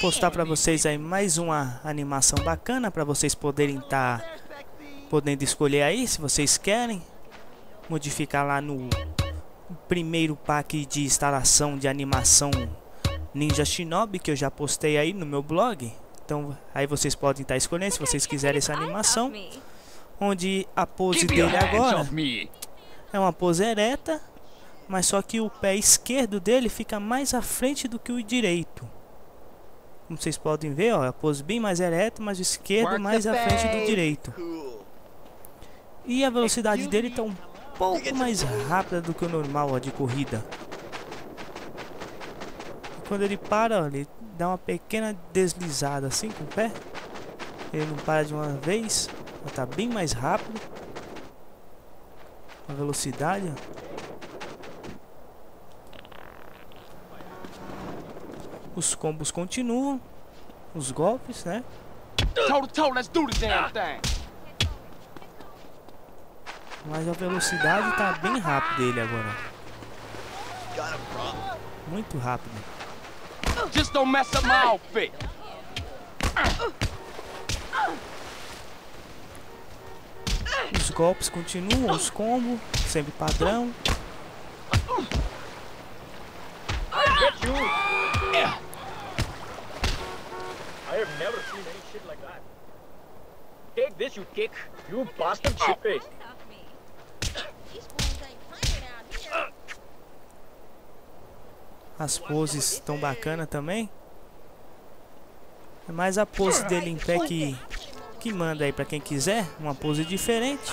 postar para vocês aí mais uma animação bacana para vocês poderem estar tá podendo escolher aí se vocês querem modificar lá no primeiro pack de instalação de animação Ninja Shinobi que eu já postei aí no meu blog. Então aí vocês podem estar tá escolhendo se vocês quiserem essa animação. Onde a pose dele agora é uma pose ereta, mas só que o pé esquerdo dele fica mais à frente do que o direito. Como vocês podem ver, ó, a pose bem mais ereta, mas o esquerdo mais à frente do direito. E a velocidade dele está um pouco mais rápida do que o normal ó, de corrida. E quando ele para, ó, ele dá uma pequena deslizada assim com o pé. Ele não para de uma vez, está bem mais rápido. A velocidade, ó. Os combos continuam. Os golpes, né? Thing. Mas a velocidade tá bem rápida ele agora. Muito rápido. Just don't mess up my outfit. Os golpes continuam, os combos, sempre padrão. I have never seen any shit like that. Take this, you kick. You bastard shitface. As poses estão bacana também. É mais a pose dele em pé que, que manda aí pra quem quiser. Uma pose diferente.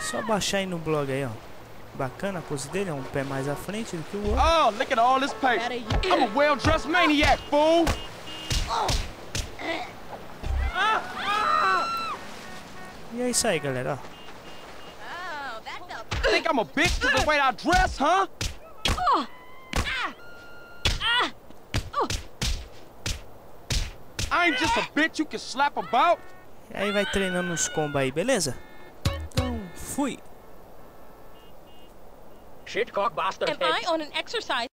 Só baixar aí no blog aí, ó. Bacana a pose dele, é um pé mais à frente do que o outro. Oh, look at all this paper. I'm a well-dressed maniac, fool. E é isso aí, galera. Think I'm a bitch because the way I dress, huh? I ain't just a bitch you can slap about. E aí vai treinando uns combos aí, beleza? Então, fui. Shit cock bastard. Am I on an exercise?